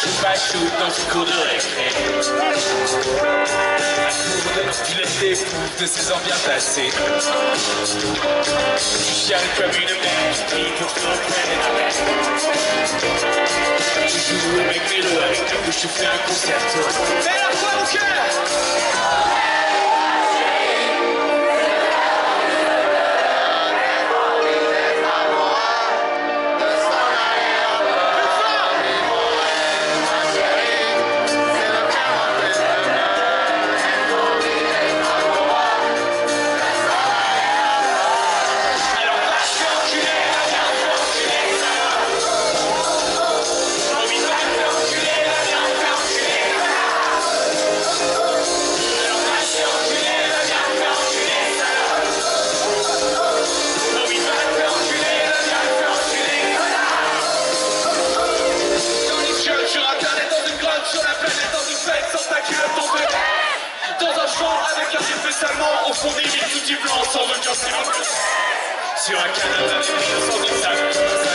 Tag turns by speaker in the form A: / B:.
A: joue shoot dans une cour de récré. Laisses des fous de ses ans bien passés. Tu chiales comme une mère, pour ton frère. Tu joues avec Mélo, avec ta bouche, tu fais un concerto. Fais la foi mon cœur! Son iyilik tutup yol salınca silah Siyah kenarlar yaşasalım sen